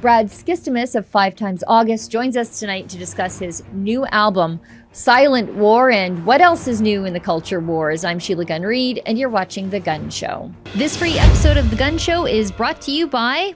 Brad Skistimas of Five Times August joins us tonight to discuss his new album, Silent War, and what else is new in the culture wars. I'm Sheila Gunn Reid, and you're watching The Gun Show. This free episode of The Gun Show is brought to you by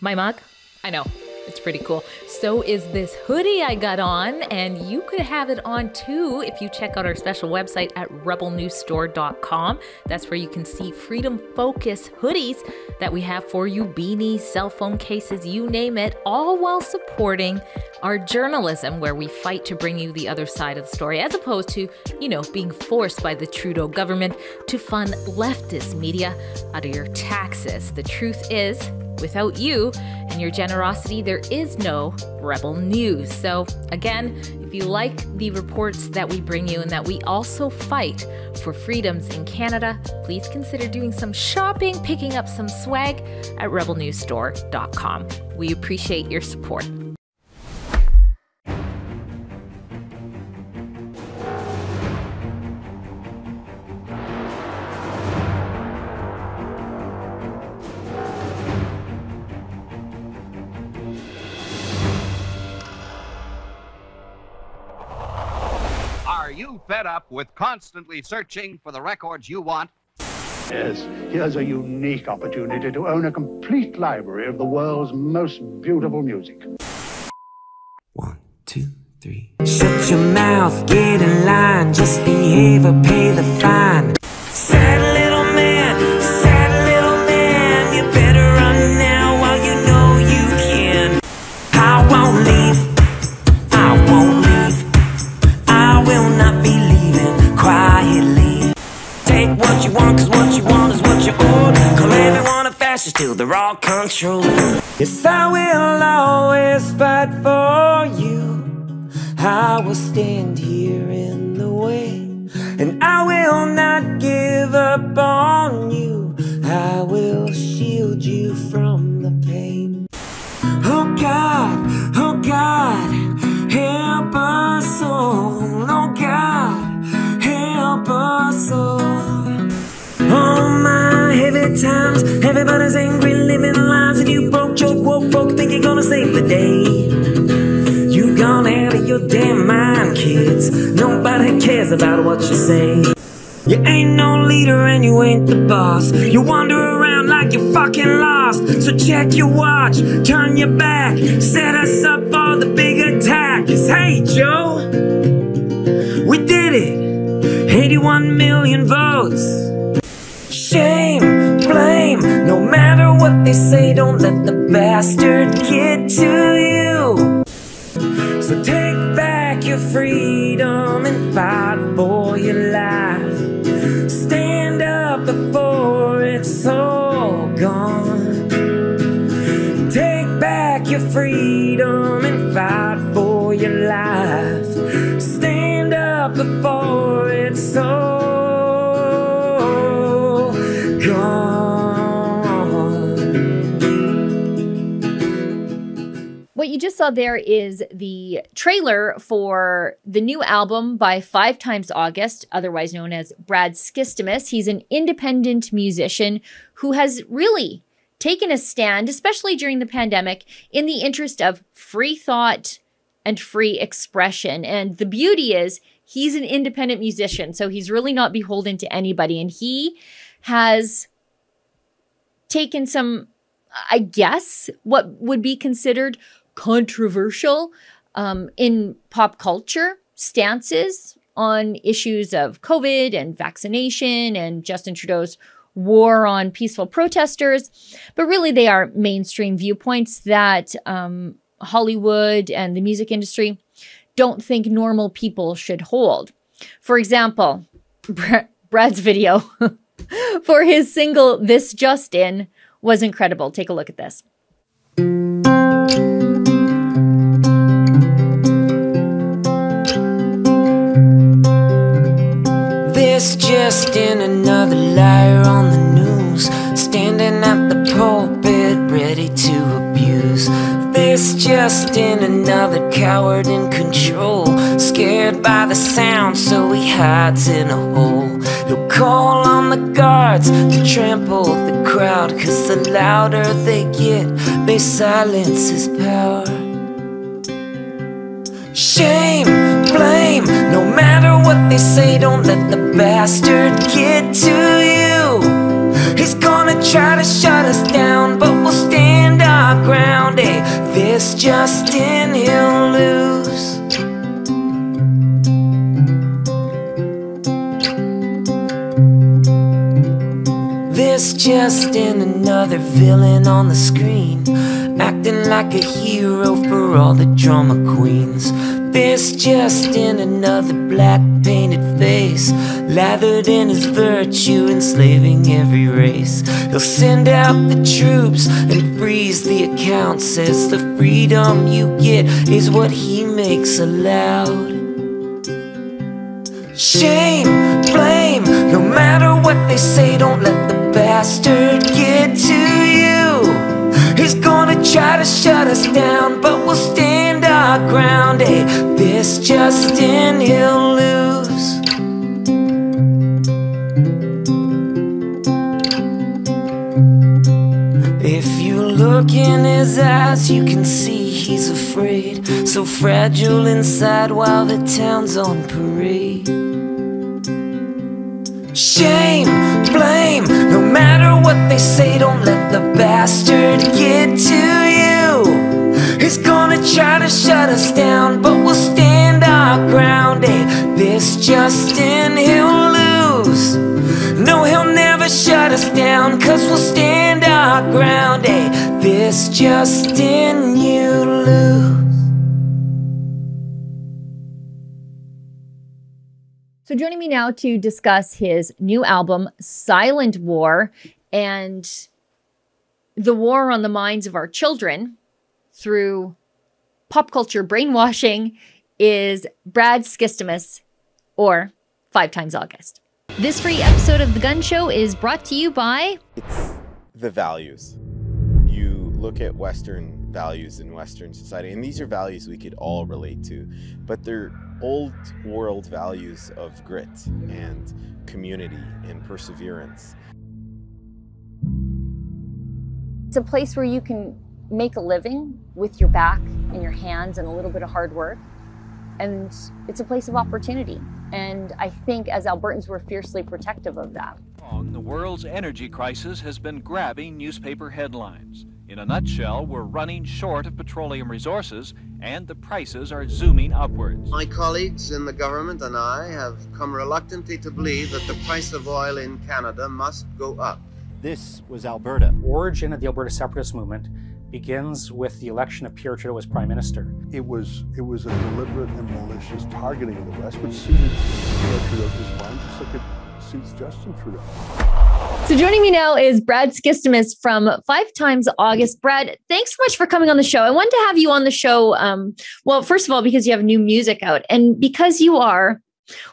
my mug. I know. It's pretty cool. So is this hoodie I got on, and you could have it on too if you check out our special website at rebelnewsstore.com. That's where you can see Freedom Focus hoodies that we have for you beanies, cell phone cases, you name it, all while supporting our journalism where we fight to bring you the other side of the story, as opposed to, you know, being forced by the Trudeau government to fund leftist media out of your taxes. The truth is, Without you and your generosity, there is no Rebel News. So, again, if you like the reports that we bring you and that we also fight for freedoms in Canada, please consider doing some shopping, picking up some swag at rebelnewsstore.com. We appreciate your support. Fed up with constantly searching for the records you want? Yes, here's a unique opportunity to own a complete library of the world's most beautiful music. One, two, three. Shut your mouth, get in line, just behave or pay the fine. Fascist till they're all controlled. Yes, I will always fight for you. I will stand here in the way. And I will not give up on you. I will shield you from the pain. Oh God, oh God, help us all. Oh God, help us all. Heavy times, everybody's angry, living lives, and you broke your woke folk think you're gonna save the day. You gone out of your damn mind, kids. Nobody cares about what you say. You ain't no leader and you ain't the boss. You wander around like you're fucking lost. So check your watch, turn your back, set us up for the big attack. Cause hey, Joe, we did it. 81 million votes shame. No matter what they say, don't let the bastard get to you. So take back your freedom and fight for your life. Stand up before it's all gone. Take back your freedom and fight for your life. Stand up before it's all What you just saw there is the trailer for the new album by Five Times August, otherwise known as Brad Skistimas. He's an independent musician who has really taken a stand, especially during the pandemic, in the interest of free thought and free expression. And the beauty is, he's an independent musician, so he's really not beholden to anybody. And he has taken some, I guess, what would be considered controversial um, in pop culture stances on issues of COVID and vaccination and Justin Trudeau's war on peaceful protesters. But really, they are mainstream viewpoints that um, Hollywood and the music industry don't think normal people should hold. For example, Brad's video for his single This Just In was incredible. Take a look at this. This just in another liar on the news Standing at the pulpit ready to abuse This just in another coward in control scared by the sound, so he hides in a hole. He'll call on the guards to trample the crowd, cause the louder they get, they silence his power. Shame, blame, no matter what they say, don't let bastard get to you. He's gonna try to shut us down, but we'll stand our ground. Hey, this Justin, he'll lose. This Justin, another villain on the screen, acting like a hero for all the drama queens. This just in another black painted face, lathered in his virtue, enslaving every race. He'll send out the troops and freeze the accounts Says the freedom you get is what he makes allowed. Shame, blame, no matter what they say, don't let the bastard get to you. He's gonna try to shut us down, but we'll stand ground. Hey, this Justin, he'll lose. If you look in his eyes, you can see he's afraid. So fragile inside while the town's on parade. Shame, blame, no matter what they say, don't let the bastard get to He's gonna try to shut us down, but we'll stand our ground. Hey, this Justin, he'll lose. No, he'll never shut us down, cause we'll stand our ground. Hey, this Justin, you lose. So, joining me now to discuss his new album, Silent War, and the war on the minds of our children through pop culture brainwashing is Brad Skistimas, or Five Times August. This free episode of The Gun Show is brought to you by it's the values. You look at Western values in Western society, and these are values we could all relate to, but they're old world values of grit and community and perseverance. It's a place where you can make a living with your back and your hands and a little bit of hard work. And it's a place of opportunity. And I think as Albertans, we're fiercely protective of that. The world's energy crisis has been grabbing newspaper headlines. In a nutshell, we're running short of petroleum resources and the prices are zooming upwards. My colleagues in the government and I have come reluctantly to believe that the price of oil in Canada must go up. This was Alberta. Origin of the Alberta separatist movement begins with the election of Pierre Trudeau as prime minister. It was it was a deliberate and malicious targeting of the West, which suited Trudeau just fine, just like it suits Justin Trudeau. So joining me now is Brad Skistimas from Five Times August. Brad, thanks so much for coming on the show. I wanted to have you on the show. Um, well, first of all, because you have new music out, and because you are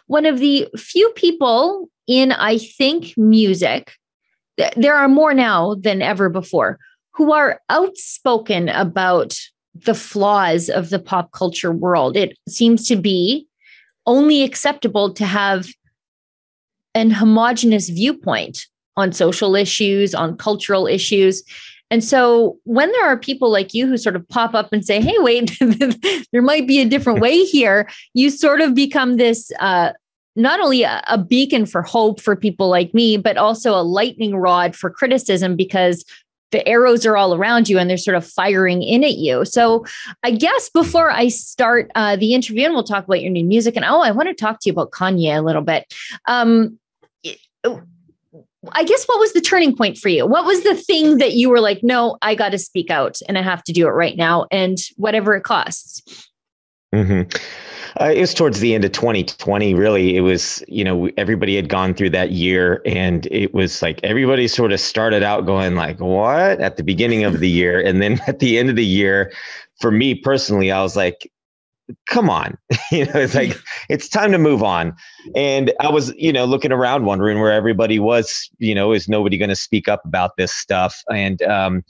one of the few people in, I think, music. There are more now than ever before who are outspoken about the flaws of the pop culture world. It seems to be only acceptable to have an homogenous viewpoint on social issues, on cultural issues. And so when there are people like you who sort of pop up and say, hey, wait, there might be a different way here, you sort of become this uh, not only a, a, beacon for hope for people like me, but also a lightning rod for criticism because the arrows are all around you and they're sort of firing in at you. So I guess before I start uh, the interview, and we'll talk about your new music, and oh, I want to talk to you about Kanye a little bit. Um, I guess what was the turning point for you? What was the thing that you were like, no, I got to speak out and I have to do it right now, and whatever it costs? Mm-hmm. Uh, it was towards the end of 2020. Really, it was you know everybody had gone through that year, and it was like everybody sort of started out going like, "What?" at the beginning of the year, and then at the end of the year, for me personally, I was like, come on you know it's like it's time to move on and i was you know looking around wondering where everybody was you know is nobody going to speak up about this stuff and um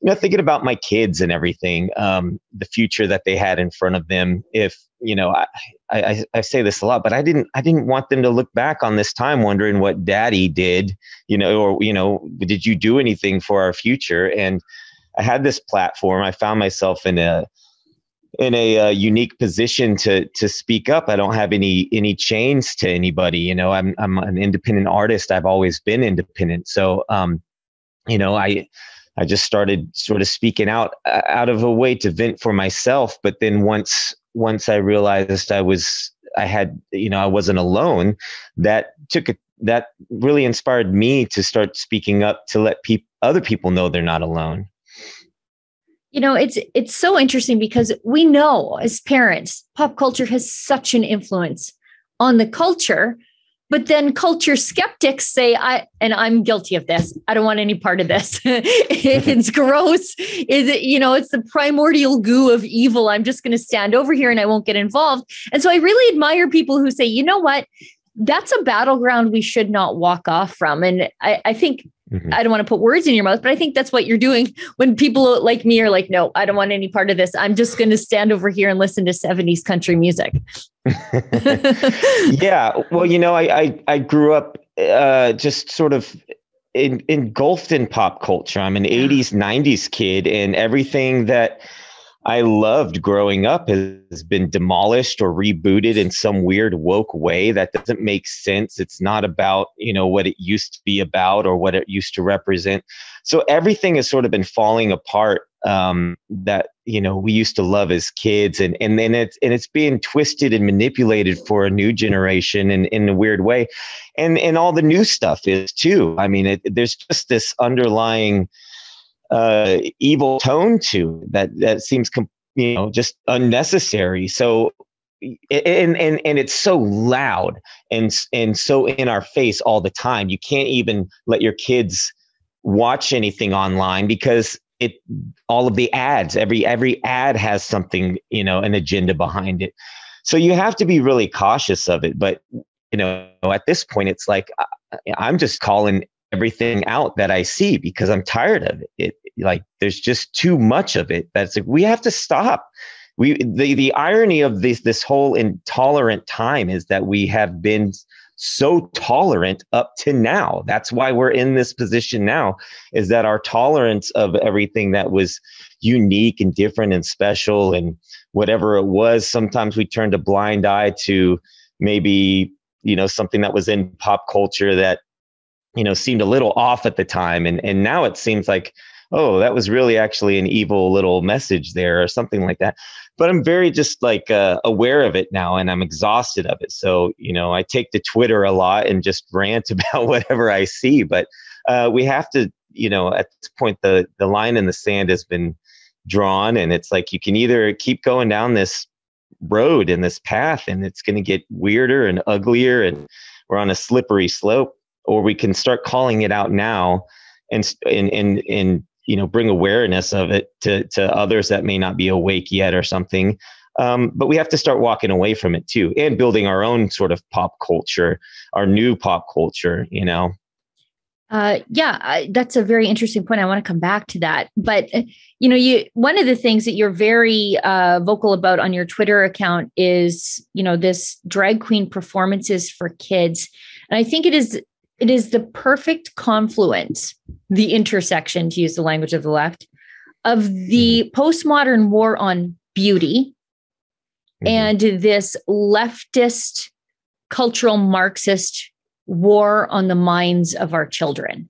you know, thinking about my kids and everything, um, the future that they had in front of them. If you know, I, I, I say this a lot, but I didn't, I didn't want them to look back on this time wondering what Daddy did, you know, or you know, did you do anything for our future? And I had this platform. I found myself in a in a uh, unique position to to speak up. I don't have any any chains to anybody. You know, I'm I'm an independent artist. I've always been independent. So, um, you know, I I just started sort of speaking out uh, out of a way to vent for myself. But then once once I realized I was I had you know I wasn't alone, that took a that really inspired me to start speaking up to let people other people know they're not alone you know it's it's so interesting because we know as parents pop culture has such an influence on the culture but then culture skeptics say i and i'm guilty of this. I don't want any part of this. It's gross. Is it you know it's the primordial goo of evil. I'm just going to stand over here and i won't get involved. And so i really admire people who say you know what? That's a battleground we should not walk off from. And i, I think Mm-hmm. I don't want to put words in your mouth, but I think that's what you're doing when people like me are like, no, I don't want any part of this. I'm just going to stand over here and listen to 70s country music. yeah. Well, you know, I, I, I grew up uh, just sort of in, engulfed in pop culture. I'm an 80s, 90s kid, and everything that I loved growing up has been demolished or rebooted in some weird woke way that doesn't make sense. It's not about, you know, what it used to be about or what it used to represent. So everything has sort of been falling apart um, that, you know, we used to love as kids and and then it's and it's being twisted and manipulated for a new generation in, in a weird way. And and all the new stuff is too. I mean, it, there's just this underlying uh, evil tone to that that seems you know just unnecessary. So and and and it's so loud and and so in our face all the time. You can't even let your kids watch anything online because it all of the ads every every ad has something you know an agenda behind it so you have to be really cautious of it but you know at this point it's like i'm just calling everything out that I see because I'm tired of it. it like there's just too much of it. That's like we have to stop. We the the irony of this this whole intolerant time is that we have been so tolerant up to now. That's why we're in this position now. Is that our tolerance of everything that was unique and different and special and whatever it was. Sometimes we turned a blind eye to maybe you know something that was in pop culture that you know seemed a little off at the time. And and now it seems like oh that was really actually an evil little message there or something like that. But i'm very just like uh, aware of it now and i'm exhausted of it. So you know i take to twitter a lot and just rant about whatever i see. But uh, we have to you know at this point the the line in the sand has been drawn and it's like you can either keep going down this road and this path and it's going to get weirder and uglier and we're on a slippery slope or we can start calling it out now and and and, and you know bring awareness of it to to others that may not be awake yet or something um, but we have to start walking away from it too and building our own sort of pop culture our new pop culture you know uh, yeah, I, that's a very interesting point. I want to come back to that. But uh, you know, you one of the things that you're very uh, vocal about on your Twitter account is you know this drag queen performances for kids, and I think it is it is the perfect confluence, the intersection, to use the language of the left, of the mm-hmm. postmodern war on beauty mm-hmm. and this leftist cultural Marxist war on the minds of our children.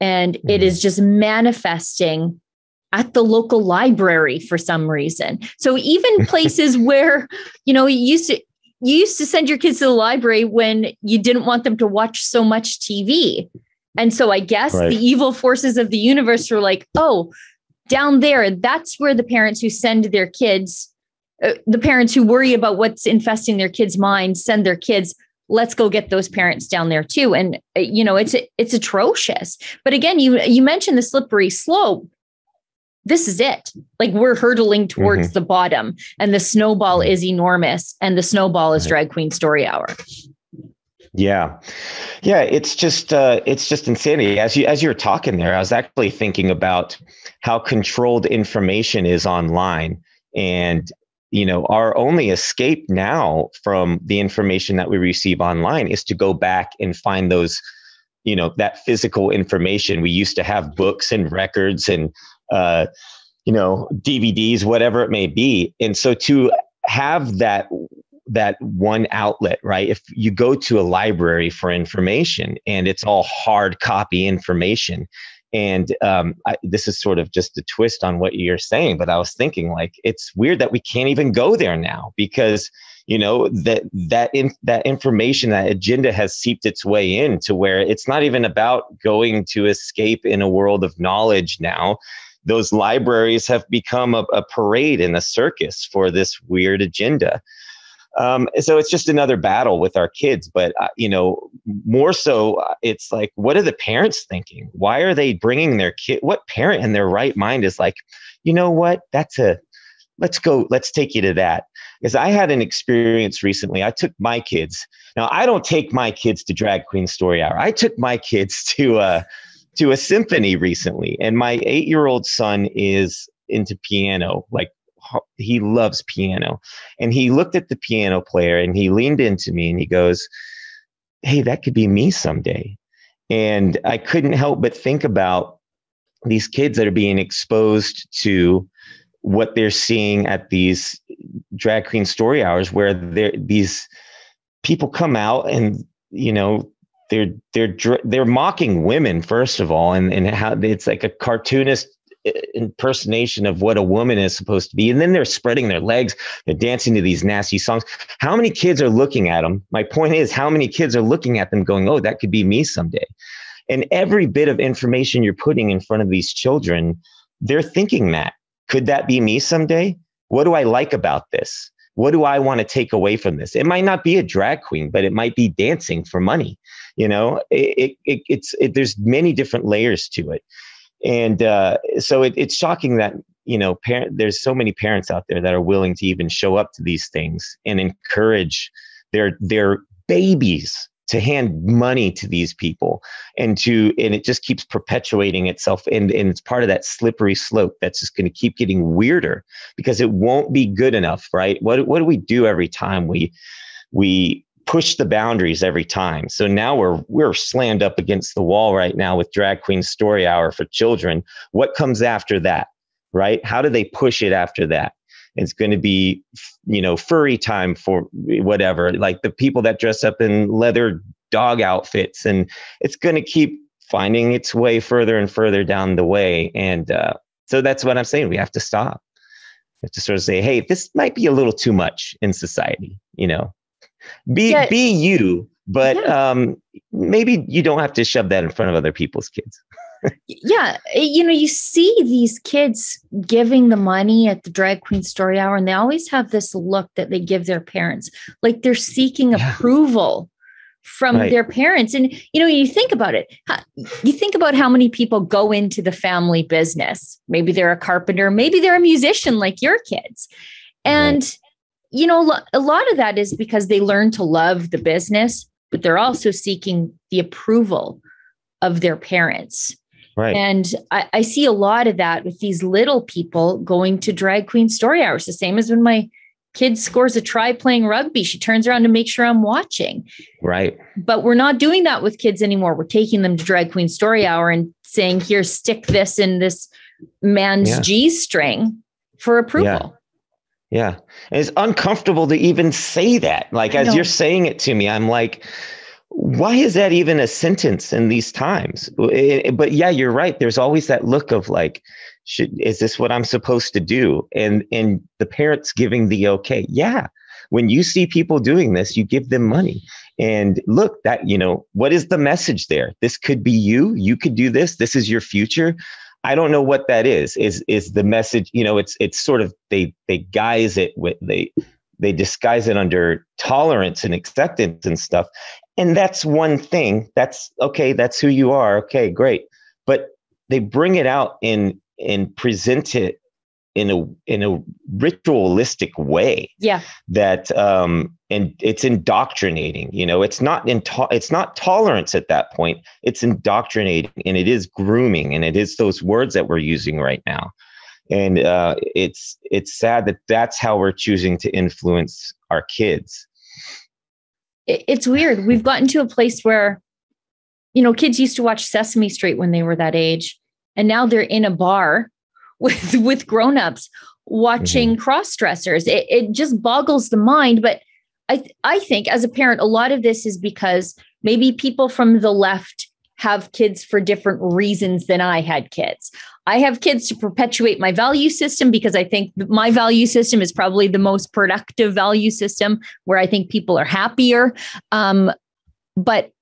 And mm-hmm. it is just manifesting at the local library for some reason. So even places where, you know, you used to you used to send your kids to the library when you didn't want them to watch so much TV. And so I guess right. the evil forces of the universe were like, oh, down there, that's where the parents who send their kids, uh, the parents who worry about what's infesting their kids' minds, send their kids. Let's go get those parents down there too. And uh, you know, it's it's atrocious. But again, you you mentioned the slippery slope this is it. Like we're hurtling towards mm-hmm. the bottom, and the snowball mm-hmm. is enormous. And the snowball is drag queen story hour. Yeah, yeah. It's just uh, it's just insanity. As you as you're talking there, I was actually thinking about how controlled information is online, and you know, our only escape now from the information that we receive online is to go back and find those, you know, that physical information. We used to have books and records and uh, you know DVDs, whatever it may be, and so to have that that one outlet, right? If you go to a library for information and it's all hard copy information, and um, I, this is sort of just a twist on what you're saying, but I was thinking like it's weird that we can't even go there now because you know that that in, that information that agenda has seeped its way in to where it's not even about going to escape in a world of knowledge now those libraries have become a, a parade and a circus for this weird agenda um, so it's just another battle with our kids. But, uh, you know, more so, uh, it's like, what are the parents thinking? Why are they bringing their kid? What parent in their right mind is like, you know what? That's a, let's go, let's take you to that. Because I had an experience recently. I took my kids. Now, I don't take my kids to Drag Queen Story Hour. I took my kids to, uh, to a symphony recently, and my eight year old son is into piano, like he loves piano. And he looked at the piano player and he leaned into me and he goes, Hey, that could be me someday. And I couldn't help but think about these kids that are being exposed to what they're seeing at these drag queen story hours where these people come out and you know they're they're they're mocking women first of all and and how it's like a cartoonist uh, impersonation of what a woman is supposed to be. And then they're spreading their legs, they're dancing to these nasty songs. How many kids are looking at them? My point is, how many kids are looking at them going, oh, that could be me someday? And every bit of information you're putting in front of these children, they're thinking that. Could that be me someday? What do I like about this? What do I want to take away from this? It might not be a drag queen, but it might be dancing for money. You know, it, it, it's it, there's many different layers to it and uh, so it, it's shocking that you know parent there's so many parents out there that are willing to even show up to these things and encourage their their babies to hand money to these people and to and it just keeps perpetuating itself and, and it's part of that slippery slope that's just going to keep getting weirder because it won't be good enough right what, what do we do every time we we push the boundaries every time. So now we're we're slammed up against the wall right now with Drag Queen Story Hour for children. What comes after that? Right? How do they push it after that? It's going to be, you know, furry time for whatever, like the people that dress up in leather dog outfits, and it's going to keep finding its way further and further down the way. And uh, so that's what I'm saying. We have to stop. We have to sort of say, hey, this might be a little too much in society. You know, be yeah. be you, but yeah. um, maybe you don't have to shove that in front of other people's kids. Yeah, eh, you know, you see these kids giving the money at the drag queen story hour, and they always have this look that they give their parents, like they're seeking yeah. approval from right. their parents. And you know, you think about it. You think about how many people go into the family business. Maybe they're a carpenter, maybe they're a musician like your kids. And right you know, a lot of that is because they learn to love the business, but they're also seeking the approval of their parents. Right. And I, I, see a lot of that with these little people going to drag queen story hours. The same as when my kid scores a try playing rugby, she turns around to make sure I'm watching. Right. But we're not doing that with kids anymore. We're taking them to drag queen story hour and saying, here, stick this in this man's yeah. G string for approval. Yeah. And it's uncomfortable to even say that. Like, as you're saying it to me, I'm like, why is that even a sentence in these times? Eh, eh, but yeah, you're right. There's always that look of like, should, is this what I'm supposed to do? And, and the parents giving the okay. Yeah. When you see people doing this, you give them money. And look, that, you know, what is the message there? This could be you. You could do this. This is your future. I don't know what that is. Is is the message? You know, it's it's sort of they they guise it with they they disguise it under tolerance and acceptance and stuff. And that's one thing. That's okay. That's who you are. Okay, great. But they bring it out and and present it in a in a ritualistic way Yeah. that um and it's indoctrinating you know it's not into- it's not tolerance at that point it's indoctrinating and it is grooming and it is those words that we're using right now and uh it's it's sad that that's how we're choosing to influence our kids it- it's weird. We've gotten to a place where, you know, kids used to watch Sesame Street when they were that age, and now they're in a bar with with grown-ups watching mm-hmm. cross dressers. It, it just boggles the mind. But I th- I think as a parent, a lot of this is because maybe people from the left have kids for different reasons than I had kids. I have kids to perpetuate my value system because I think my value system is probably the most productive value system where I think people are happier. Um, but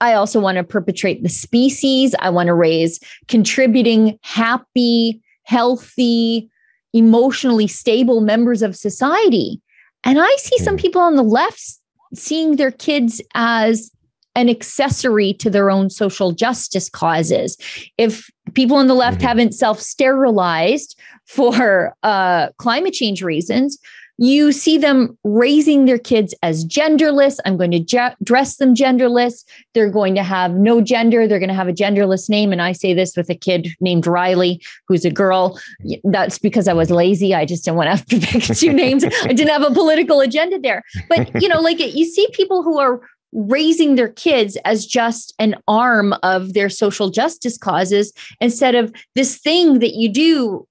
I also want to perpetrate the species. I want to raise contributing, happy, healthy, emotionally stable members of society. And I see some people on the left seeing their kids as an accessory to their own social justice causes. If people on the left haven't self sterilized for uh, climate change reasons, you see them raising their kids as genderless. I'm going to ge- dress them genderless. They're going to have no gender. They're going to have a genderless name. And I say this with a kid named Riley, who's a girl. That's because I was lazy. I just didn't want to have to pick two names. I didn't have a political agenda there. But, you know, like you see people who are raising their kids as just an arm of their social justice causes instead of this thing that you do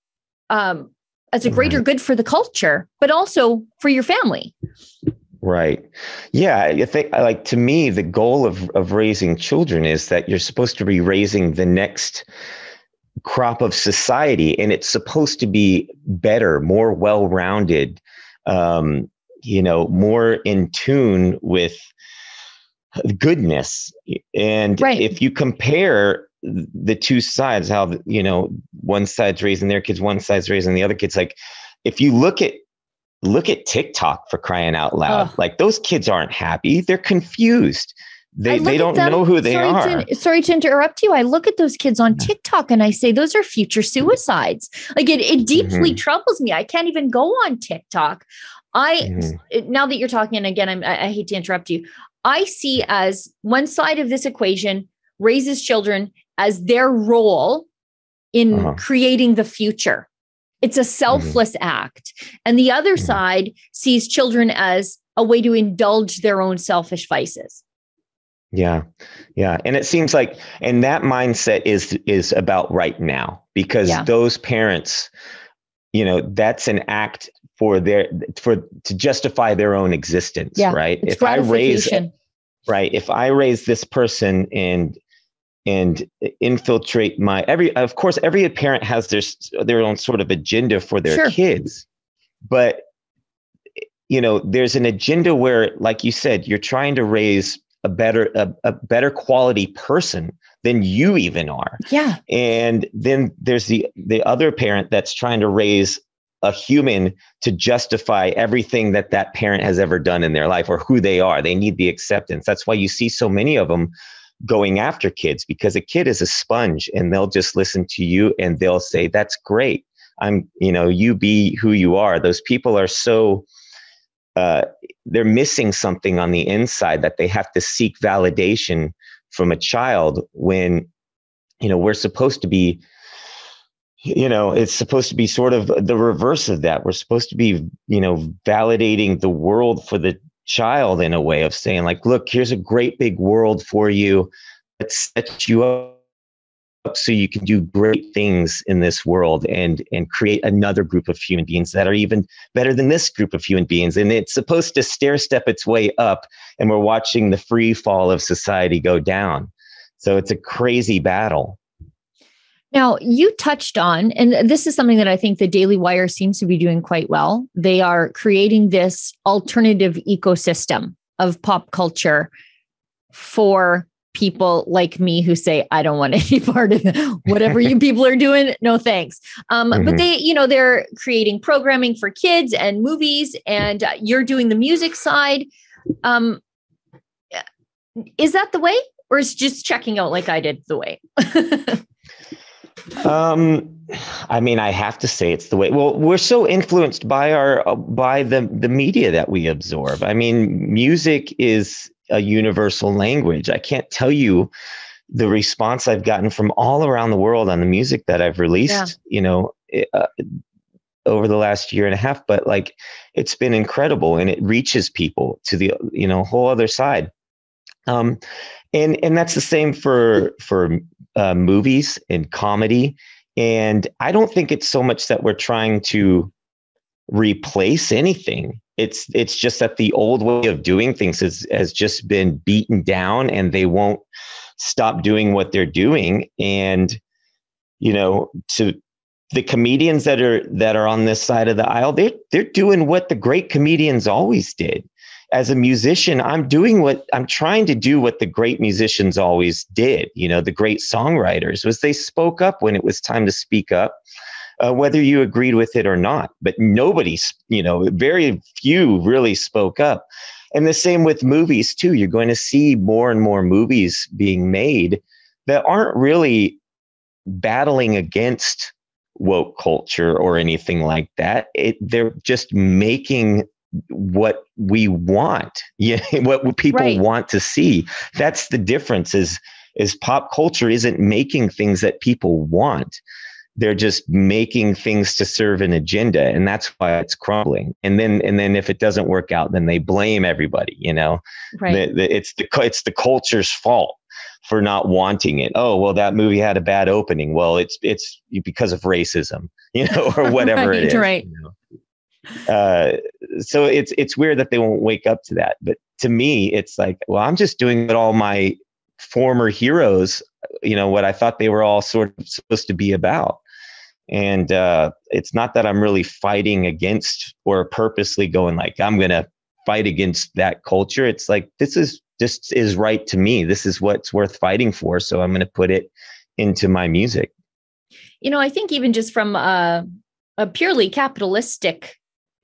um, as a greater good for the culture, but also for your family. Right. Yeah. I think like to me, the goal of, of raising children is that you're supposed to be raising the next crop of society and it's supposed to be better, more well-rounded, um, you know, more in tune with goodness. And if you compare the two sides, how, you know, one side's raising their kids, one side's raising the other kids, like if you look at look at TikTok for crying out loud. Like those kids aren't happy. They're confused. They they don't them- know who they sorry are. To, sorry to interrupt you. I look at those kids on TikTok and I say, those are future suicides. Like it, it deeply Mhm. troubles me. I can't even go on TikTok. I, Mhm. now that you're talking, and again, I'm, I I hate to interrupt you. I see as one side of this equation raises children as their role in Uh-huh. creating the future. It's a selfless act. And the other side sees children as a way to indulge their own selfish vices. Yeah. Yeah. And it seems like and that mindset is is about right now because Yeah. those parents, you know, that's an act for their for to justify their own existence, Yeah, right? it's if I raise. Right, if I raise this person and and infiltrate my every of course every parent has their their own sort of agenda for their Sure. kids. But you know there's an agenda where like you said you're trying to raise a better a, a better quality person than you even are Yeah. and then there's the the other parent that's trying to raise a human to justify everything that that parent has ever done in their life or who they are. They need the acceptance. That's why you see so many of them going after kids because a kid is a sponge and they'll just listen to you and they'll say that's great. I'm you know you be who you are. Those people are so uh, they're missing something on the inside that they have to seek validation from a child when you know we're supposed to be you know it's supposed to be sort of the reverse of that. We're supposed to be you know validating the world for the child in a way of saying like look here's a great big world for you let's you up so you can do great things in this world and and create another group of human beings that are even better than this group of human beings. And it's supposed to stair step its way up and we're watching the free fall of society go down. So it's a crazy battle Now, you touched on, and this is something that I think the Daily Wire seems to be doing quite well. They are creating this alternative ecosystem of pop culture for people like me who say, I don't want any part of. Whatever you people are doing, no thanks. Um, But Mhm. they, you know, they're creating programming for kids and movies, and uh, you're doing the music side. Um, is that the way? Or is just checking out like I did the way? Um, I mean, I have to say it's the way. Well, we're so influenced by our by the the media that we absorb. I mean, music is a universal language. I can't tell you the response I've gotten from all around the world on the music that I've released. Yeah. You know, uh, over the last year and a half, but like it's been incredible, and it reaches people to the you know whole other side. Um, and and that's the same for for uh, movies and comedy and I don't think it's so much that we're trying to replace anything. It's it's just that the old way of doing things has has just been beaten down and they won't stop doing what they're doing. And you know, to the comedians that are that are on this side of the aisle, they're they're doing what the great comedians always did as a musician, I'm doing what I'm trying to do what the great musicians always did. You know, the great songwriters was they spoke up when it was time to speak up, uh, whether you agreed with it or not. But nobody, you know, very few really spoke up. And the same with movies too. You're going to see more and more movies being made that aren't really battling against woke culture or anything like that. It, they're just making what we want yeah what people right. want to see. That's the difference is is pop culture isn't making things that people want. They're just making things to serve an agenda and that's why it's crumbling. And then and then if it doesn't work out then they blame everybody you know? Right. The, the, it's the it's the culture's fault for not wanting it. Oh well that movie had a bad opening. Well it's it's because of racism you know or whatever right, it is right. you know? Uh, so it's it's weird that they won't wake up to that. But to me, it's like, well, I'm just doing what all my former heroes, you know, what I thought they were all sort of supposed to be about. And uh, it's not that I'm really fighting against or purposely going like I'm going to fight against that culture. It's like this is just is right to me. This is what's worth fighting for. So I'm going to put it into my music. You know, I think even just from a, a purely capitalistic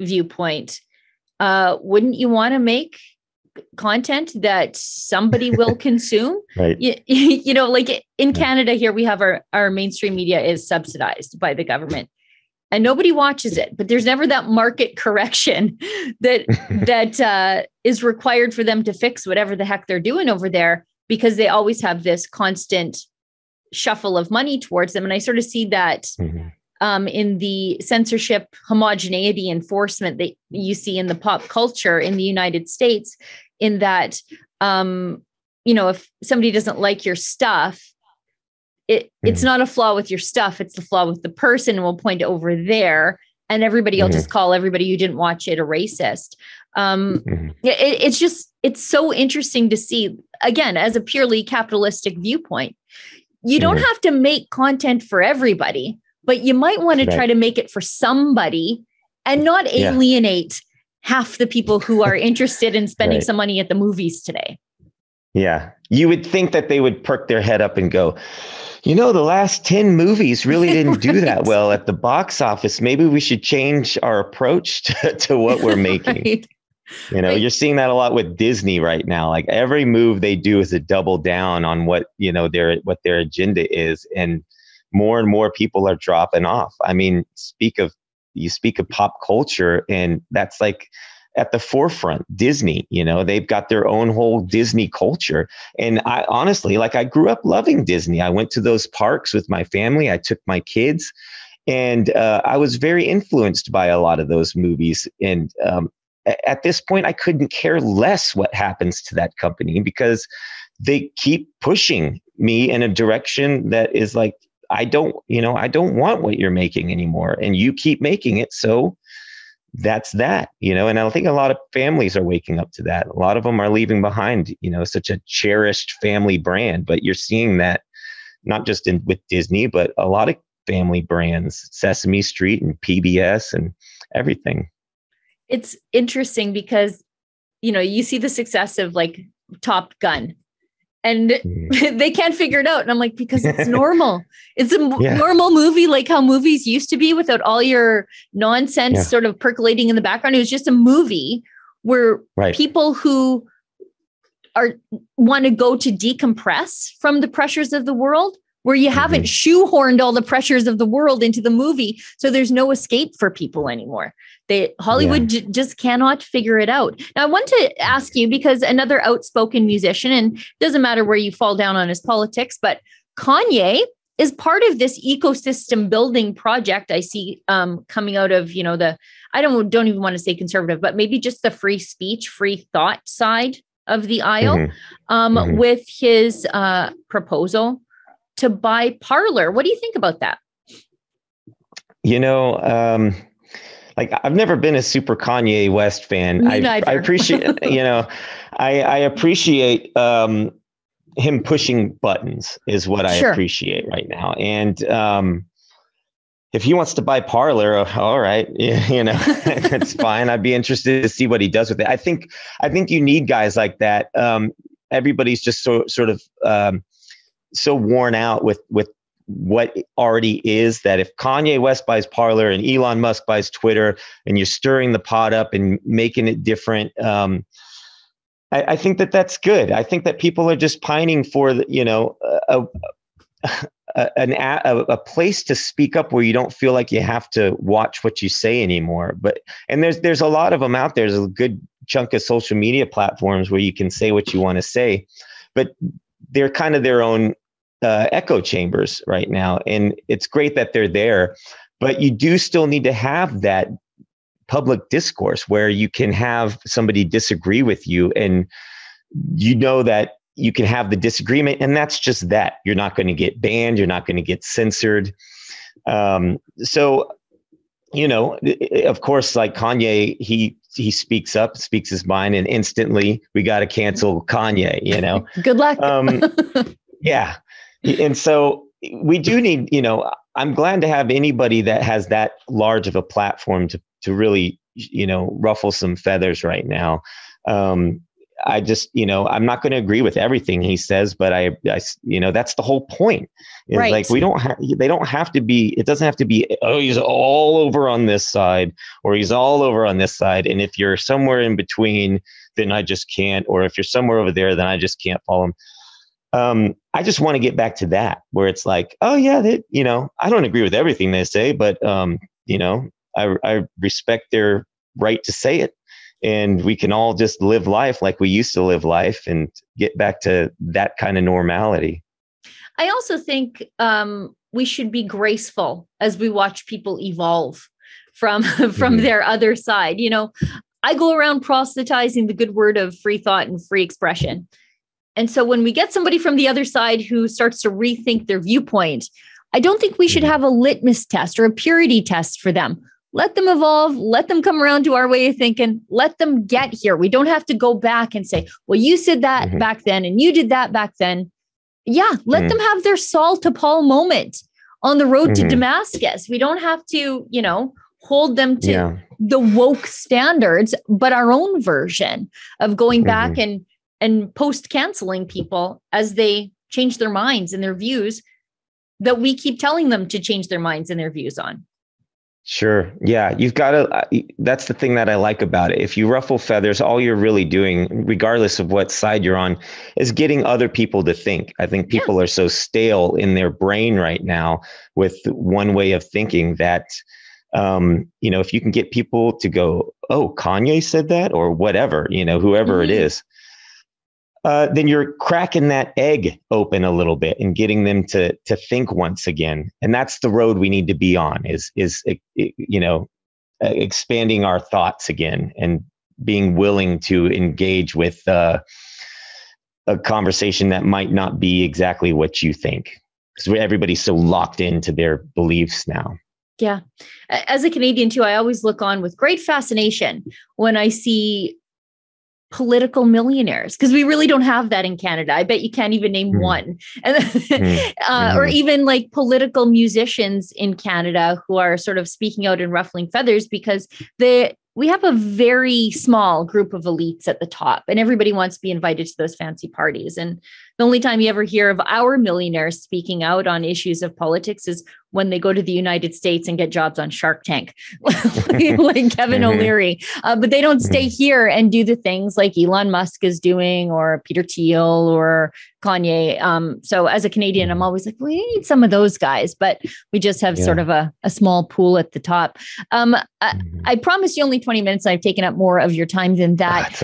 viewpoint, uh, wouldn't you want to make content that somebody will consume? Right. You, you know, like in Canada here, we have our, our mainstream media is subsidized by the government and nobody watches it but there's never that market correction that that uh, is required for them to fix whatever the heck they're doing over there because they always have this constant shuffle of money towards them and i sort of see that mm-hmm um, in the censorship homogeneity enforcement that you see in the pop culture in the United States, in that, um, you know, if somebody doesn't like your stuff, it, mm-hmm. it's not a flaw with your stuff, it's the flaw with the person, and we'll point over there. And everybody will mm-hmm. just call everybody who didn't watch it a racist. Um, mm-hmm. it, it's just, it's so interesting to see, again, as a purely capitalistic viewpoint. You don't have to make content for everybody but you might want to right. try to make it for somebody and not alienate yeah. half the people who are interested in spending right. some money at the movies today. Yeah. You would think that they would perk their head up and go, you know, the last 10 movies really didn't right. do that well at the box office. Maybe we should change our approach to, to what we're making. You know, you're seeing that a lot with Disney right now. Like every move they do is a double down on what, you know, their what their agenda is. And more and more people are dropping off. I mean, speak of you speak of pop culture, and that's like at the forefront. Disney, you know, they've got their own whole Disney culture. And I honestly, like, I grew up loving Disney. I went to those parks with my family. I took my kids, and uh, I was very influenced by a lot of those movies. And um, at this point, I couldn't care less what happens to that company because they keep pushing me in a direction that is like I don't, you know, I don't want what you're making anymore. And you keep making it. So that's that, you know, and I think a lot of families are waking up to that. A lot of them are leaving behind, you know, such a cherished family brand. But you're seeing that not just in with Disney, but a lot of family brands, Sesame Street and PBS and everything. It's interesting because, you know, you see the success of like Top Gun and mm. they can't figure it out. And I'm like, because it's normal. it's a yeah. normal movie, like how movies used to be without all your nonsense yeah. sort of percolating in the background. It was just a movie where right. people who are want to go to decompress from the pressures of the world where you haven't shoehorned all the pressures of the world into the movie so there's no escape for people anymore they hollywood j- just cannot figure it out now i want to ask you because another outspoken musician and doesn't matter where you fall down on his politics but kanye is part of this ecosystem building project i see um, coming out of you know the i don't don't even want to say conservative but maybe just the free speech free thought side of the aisle Mhm. um, Mhm. with his uh, proposal to buy Parler. What do you think about that? You know, um, like I've never been a super Kanye West fan. I. I appreciate, you know, I, I appreciate um, him pushing buttons is what I Sure. appreciate right now. And um, if he wants to buy Parler, uh, all right, you know, that's fine. I'd be interested to see what he does with it. I think, I think you need guys like that. Um, everybody's just so sort of um, so worn out with with what already is that if Kanye West buys Parler and Elon Musk buys Twitter and you're stirring the pot up and making it different, um, I, I think that that's good. I think that people are just pining for the, you know a, a, an a, a place to speak up where you don't feel like you have to watch what you say anymore. But and there's there's a lot of them out there. There's a good chunk of social media platforms where you can say what you want to say, but they're kind of their own uh, echo chambers right now. And it's great that they're there, but you do still need to have that public discourse where you can have somebody disagree with you and you know that you can have the disagreement and that's just that you're not going to get banned you're not going to get censored um, so you know of course like kanye he he speaks up speaks his mind and instantly we got to cancel kanye you know Good luck. um, yeah. And so we do need, you know, I'm glad to have anybody that has that large of a platform to, to really, you know, ruffle some feathers right now. Um, I just, you know, I'm not going to agree with everything he says, but I, I, you know, that's the whole point. Right. like we don't have, they don't have to be. It doesn't have to be. Oh, he's all over on this side, or he's all over on this side. And if you're somewhere in between, then I just can't. Or if you're somewhere over there, then I just can't follow him. Um, I just want to get back to that, where it's like, oh yeah, they, you know, I don't agree with everything they say, but um, you know, I, I respect their right to say it and we can all just live life like we used to live life and get back to that kind of normality I also think um, we should be graceful as we watch people evolve from from Mhm. their other side. You know, I go around proselytizing the good word of free thought and free expression. And so when we get somebody from the other side who starts to rethink their viewpoint, I don't think we should have a litmus test or a purity test for them. Let them evolve, let them come around to our way of thinking, let them get here. We don't have to go back and say, well, you said that Mhm. back then and you did that back then. Yeah, let Mhm. them have their Saul to Paul moment on the road to Mhm. Damascus. We don't have to, you know, hold them to yeah the woke standards, but our own version of going back and and post canceling people as they change their minds and their views that we keep telling them to change their minds and their views on. Sure. Yeah. You've got to, that's the thing that I like about it. If you ruffle feathers, all you're really doing, regardless of what side you're on, is getting other people to think. I think people are so stale in their brain right now with one way of thinking that, um, you know, if you can get people to go, oh, Kanye said that or whatever, you know, whoever it Mhm. is, uh, then you're cracking that egg open a little bit and getting them to to think once again. And that's the road we need to be on. Is is you know expanding our thoughts again and being willing to engage with uh, a conversation that might not be exactly what you think because everybody's so locked into their beliefs now. Yeah. As a Canadian too, I always look on with great fascination when I see political millionaires because we really don't have that in Canada. I bet you can't even name Hmm. one. And Mm. uh, or Mhm. even like political musicians in Canada who are sort of speaking out and ruffling feathers because they we have a very small group of elites at the top and everybody wants to be invited to those fancy parties and the only time you ever hear of our millionaires speaking out on issues of politics is when they go to the United States and get jobs on Shark Tank, like Kevin mm-hmm. O'Leary. Uh, but they don't stay mm-hmm. here and do the things like Elon Musk is doing, or Peter Thiel, or Kanye. Um, so as a Canadian, I'm always like, we need some of those guys, but we just have yeah. sort of a, a small pool at the top. Um, I, mm-hmm. I promise you only 20 minutes. I've taken up more of your time than that.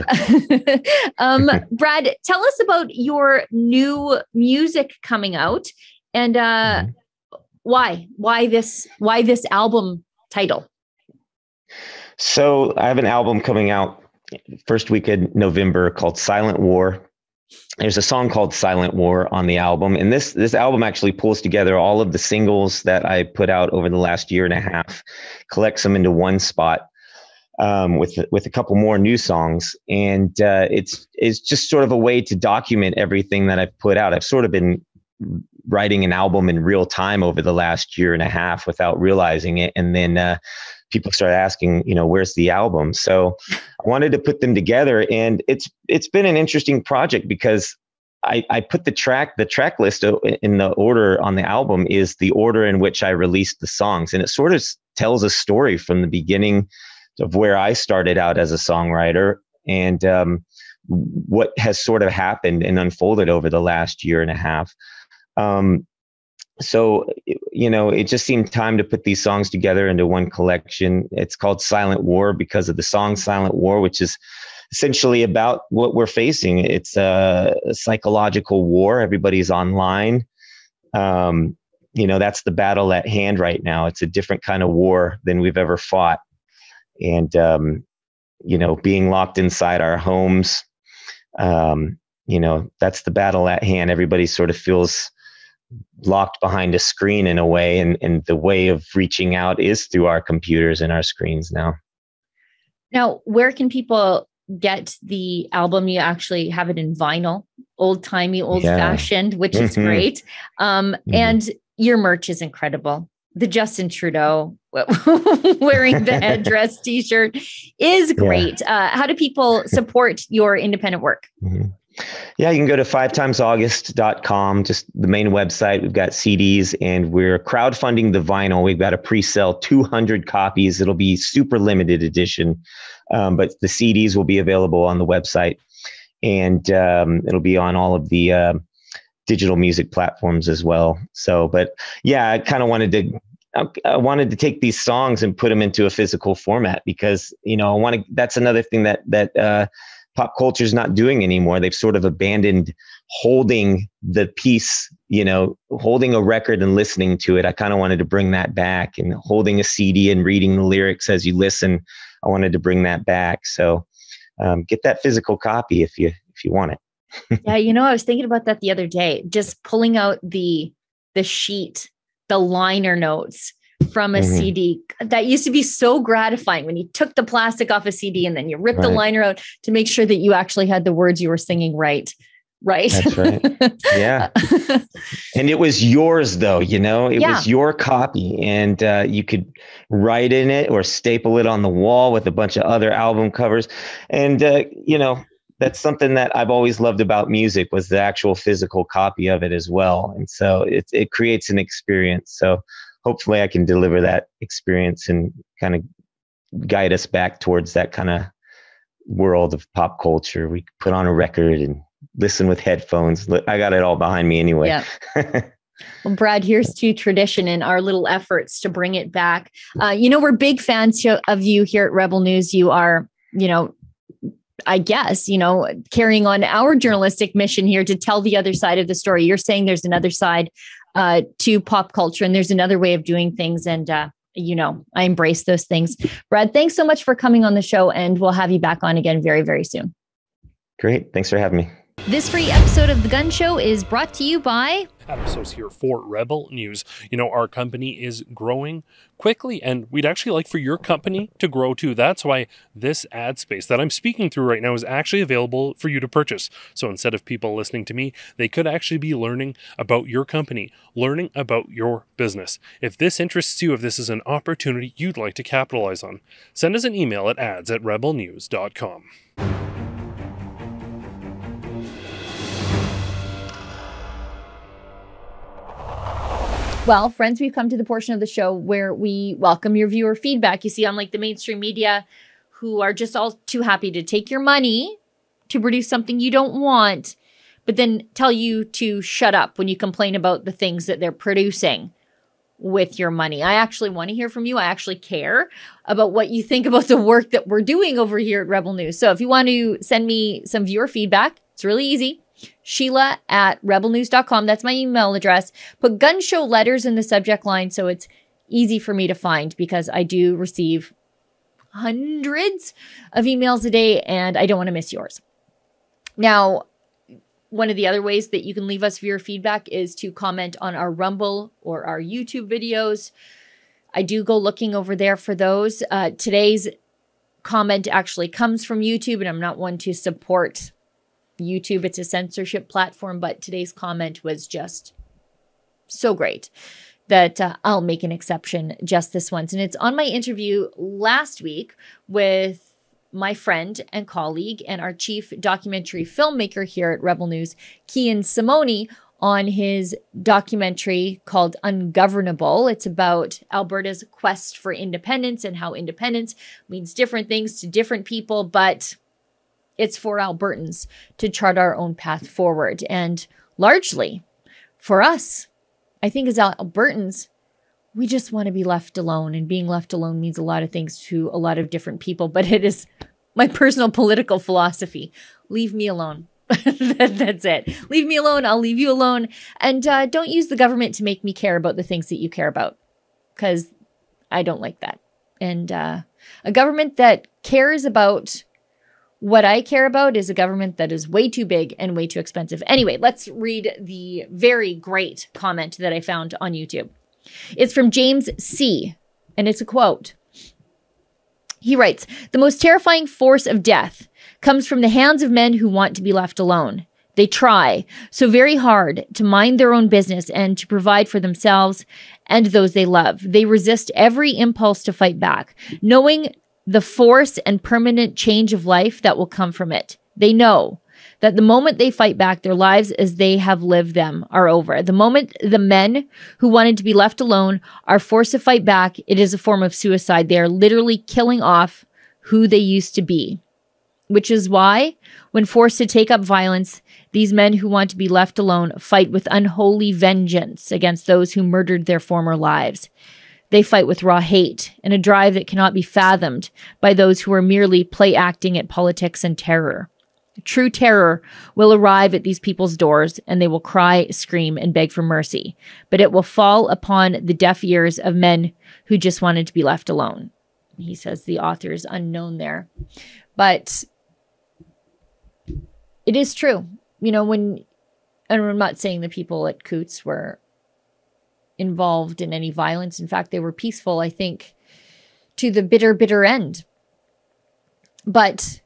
um, Brad, tell us about your new music coming out. And uh, mm-hmm. why why this why this album title? So i have an album coming out first week in november called silent war. There's a song called silent war on the album and this this album actually pulls together all of the singles that i put out over the last year and a half collects them into one spot um, with with a couple more new songs, and uh, it's it's just sort of a way to document everything that I've put out. I've sort of been writing an album in real time over the last year and a half without realizing it. And then uh, people started asking, you know, where's the album? So I wanted to put them together, and it's it's been an interesting project because I, I put the track the track list in the order on the album is the order in which I released the songs, and it sort of tells a story from the beginning of where I started out as a songwriter and um, what has sort of happened and unfolded over the last year and a half. Um, so you know it just seemed time to put these songs together into one collection. It's called silent war because of the song silent war which is essentially about what we're facing. It's a, psychological war. Everybody's online. Um, you know that's the battle at hand right now. It's a different kind of war than we've ever fought and um, you know being locked inside our homes um, you know that's the battle at hand everybody sort of feels locked behind a screen in a way and, and the way of reaching out is through our computers and our screens now now where can people get the album you actually have it in vinyl old timey old yeah. fashioned which is mm-hmm. great um, mm-hmm. and your merch is incredible the justin trudeau wearing the headdress t-shirt is great yeah. uh, how do people support your independent work mm-hmm. Yeah, you can go to fivetimesaugust.com, just the main website. We've got CDs and we're crowdfunding the vinyl. We've got a pre sale 200 copies. It'll be super limited edition, um, but the CDs will be available on the website and um, it'll be on all of the uh, digital music platforms as well. So, but yeah, I kind of wanted to. I wanted to take these songs and put them into a physical format because you know I want to. That's another thing that that uh, pop culture is not doing anymore. They've sort of abandoned holding the piece, you know, holding a record and listening to it. I kind of wanted to bring that back and holding a CD and reading the lyrics as you listen. I wanted to bring that back. So um, get that physical copy if you if you want it. Yeah, you know, I was thinking about that the other day, just pulling out the the sheet, the liner notes from a mm-hmm. CD. That used to be so gratifying when you took the plastic off a CD and then you ripped right. the liner out to make sure that you actually had the words you were singing right. Right. That's right. Yeah. and it was yours though, you know, it yeah. was your copy and uh, you could write in it or staple it on the wall with a bunch of other album covers. And, uh, you know, that's something that I've always loved about music was the actual physical copy of it as well. And so it, it creates an experience. So hopefully I can deliver that experience and kind of guide us back towards that kind of world of pop culture. We put on a record and listen with headphones. I got it all behind me anyway. Yeah. Well, Brad, here's to tradition and our little efforts to bring it back. Uh, you know, we're big fans of you here at Rebel News. You are, you know, I guess, you know, carrying on our journalistic mission here to tell the other side of the story. You're saying there's another side uh, to pop culture. And there's another way of doing things. And, uh, you know, I embrace those things. Brad, thanks so much for coming on the show. And we'll have you back on again very, very soon. Great. Thanks for having me. This free episode of The Gun Show is brought to you by Adam here for Rebel News. You know, our company is growing quickly, and we'd actually like for your company to grow too. That's why this ad space that I'm speaking through right now is actually available for you to purchase. So instead of people listening to me, they could actually be learning about your company, learning about your business. If this interests you, if this is an opportunity you'd like to capitalize on, send us an email at ads at rebelnews.com. Well, friends, we've come to the portion of the show where we welcome your viewer feedback. You see, unlike the mainstream media, who are just all too happy to take your money to produce something you don't want, but then tell you to shut up when you complain about the things that they're producing with your money. I actually want to hear from you. I actually care about what you think about the work that we're doing over here at Rebel News. So if you want to send me some viewer feedback, it's really easy. Sheila at rebelnews.com. That's my email address. Put gun show letters in the subject line so it's easy for me to find because I do receive hundreds of emails a day and I don't want to miss yours. Now, one of the other ways that you can leave us your feedback is to comment on our Rumble or our YouTube videos. I do go looking over there for those. Uh, today's comment actually comes from YouTube, and I'm not one to support YouTube. It's a censorship platform, but today's comment was just so great that uh, I'll make an exception just this once. And it's on my interview last week with my friend and colleague and our chief documentary filmmaker here at Rebel News, Kian Simone, on his documentary called Ungovernable. It's about Alberta's quest for independence and how independence means different things to different people, but it's for Albertans to chart our own path forward. And largely for us, I think as Albertans, we just want to be left alone. And being left alone means a lot of things to a lot of different people, but it is my personal political philosophy. Leave me alone. That's it. Leave me alone. I'll leave you alone. And uh, don't use the government to make me care about the things that you care about because I don't like that. And uh, a government that cares about what I care about is a government that is way too big and way too expensive. Anyway, let's read the very great comment that I found on YouTube. It's from James C., and it's a quote. He writes The most terrifying force of death comes from the hands of men who want to be left alone. They try so very hard to mind their own business and to provide for themselves and those they love. They resist every impulse to fight back, knowing the force and permanent change of life that will come from it. They know that the moment they fight back, their lives as they have lived them are over. The moment the men who wanted to be left alone are forced to fight back, it is a form of suicide. They are literally killing off who they used to be. Which is why, when forced to take up violence, these men who want to be left alone fight with unholy vengeance against those who murdered their former lives. They fight with raw hate and a drive that cannot be fathomed by those who are merely play acting at politics and terror. True terror will arrive at these people's doors and they will cry, scream, and beg for mercy, but it will fall upon the deaf ears of men who just wanted to be left alone. He says the author is unknown there. But it is true. You know, when, and I'm not saying the people at Coutts were involved in any violence. In fact, they were peaceful, I think, to the bitter, bitter end. But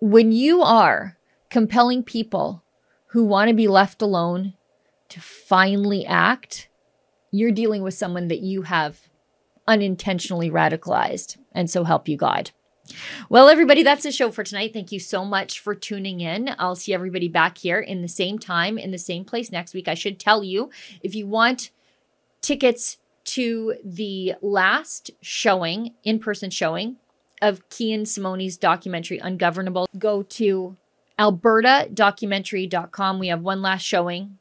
when you are compelling people who want to be left alone to finally act, you're dealing with someone that you have unintentionally radicalized. And so help you God. Well, everybody, that's the show for tonight. Thank you so much for tuning in. I'll see everybody back here in the same time, in the same place next week. I should tell you if you want tickets to the last showing, in person showing, of Kian Simone's documentary Ungovernable, go to albertadocumentary.com. We have one last showing,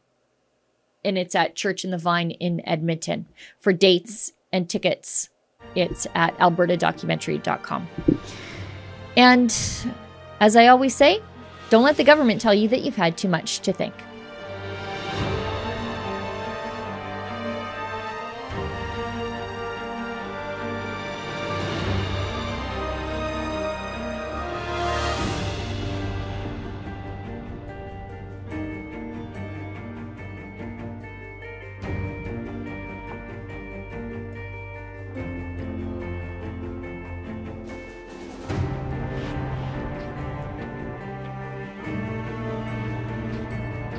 and it's at Church in the Vine in Edmonton. For dates and tickets, it's at albertadocumentary.com. And as I always say, don't let the government tell you that you've had too much to think.